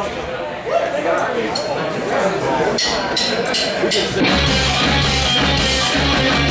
Thank you.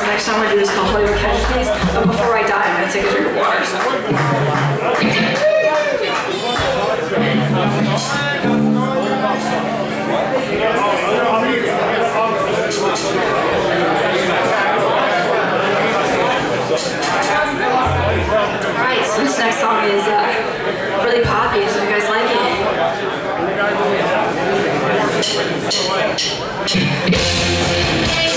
So next I'm gonna do is called Hollywood Casualties. But before I die, I'm gonna take a drink of water. Alright, so this next song is uh, really poppy, so you guys like it. Thank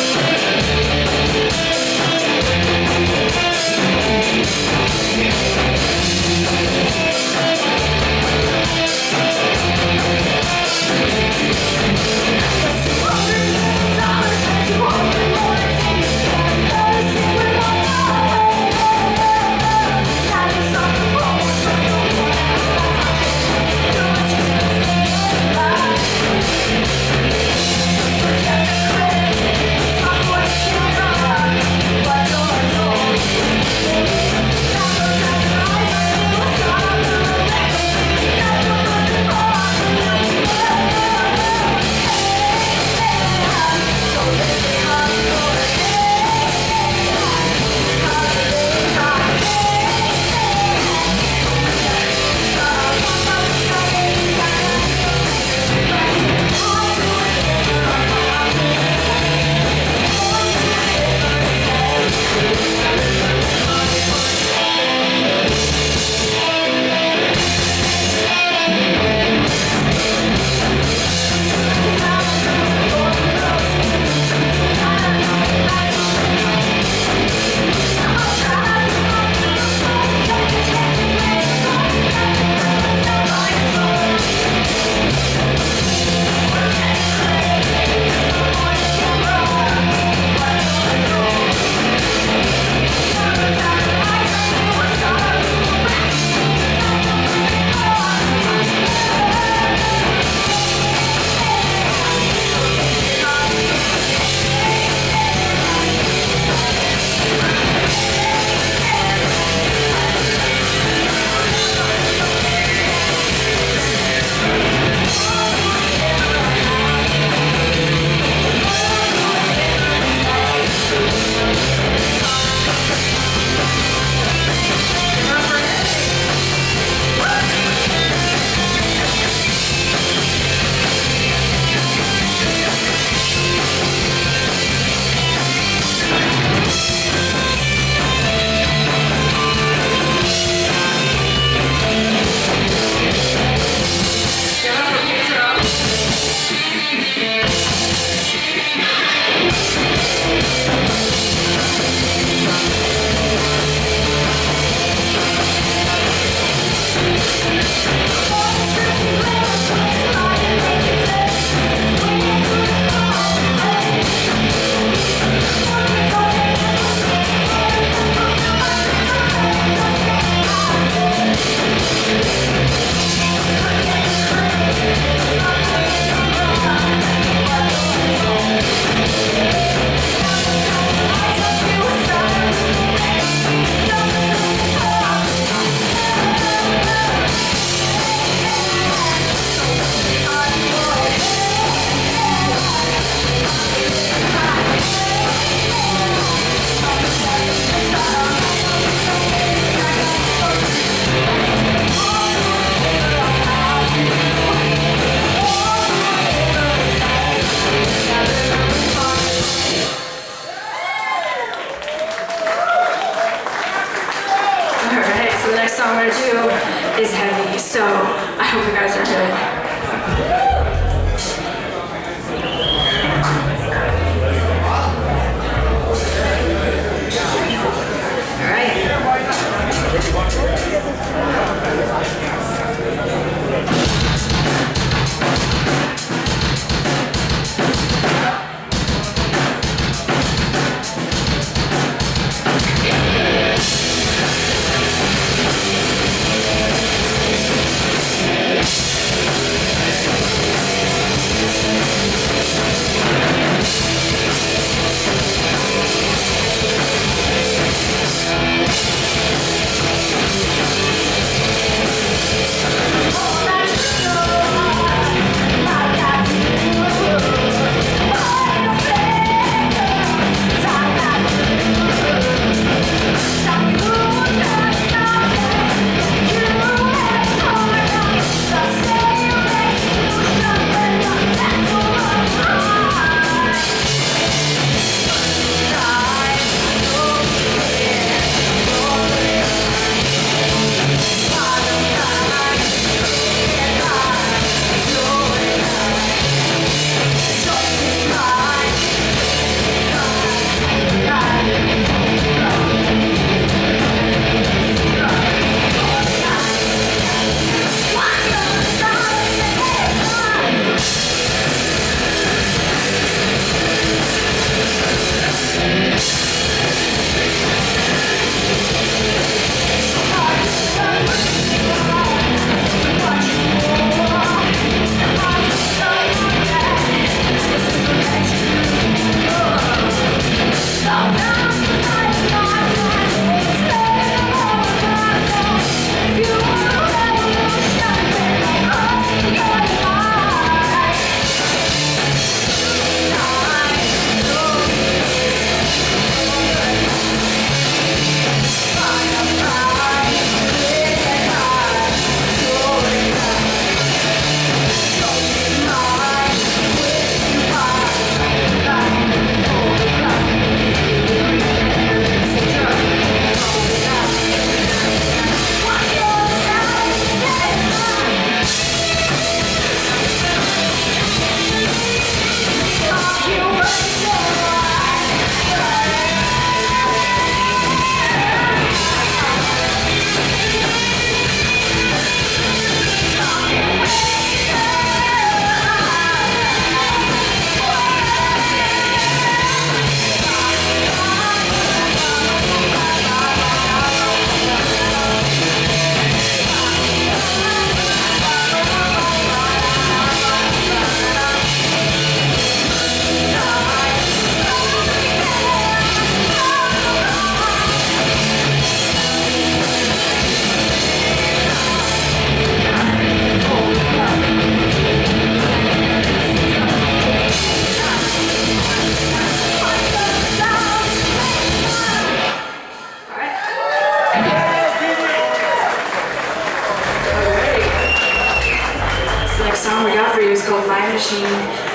song we got for you is called My Machine,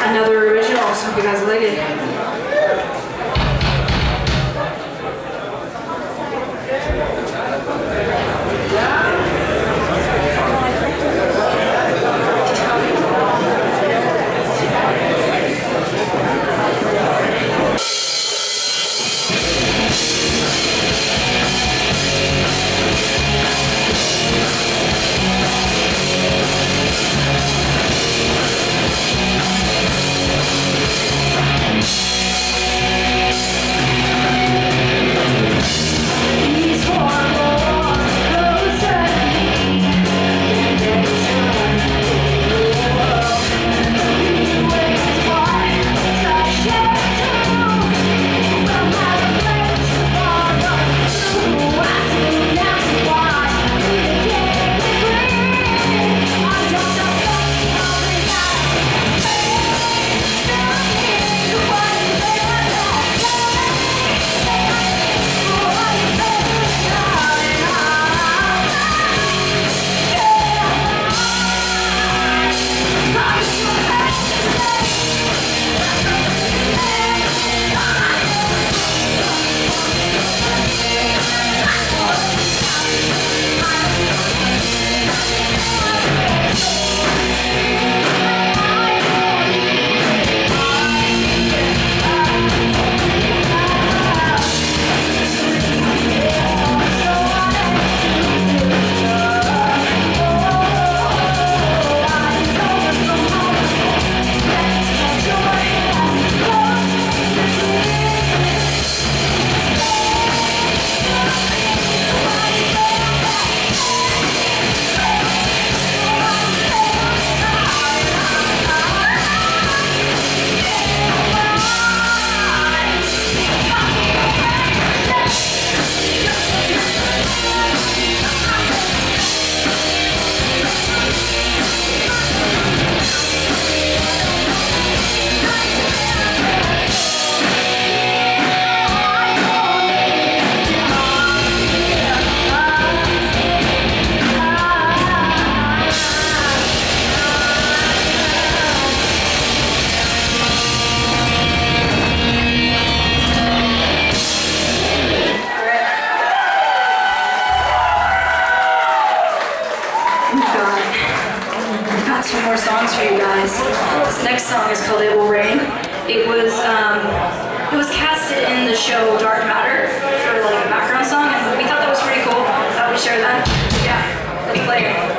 another original, so you guys like it. next song is called It Will Rain. It was um, it was casted in the show Dark Matter for like a background song, and we thought that was pretty cool. Thought we'd share that. Yeah, let's play it.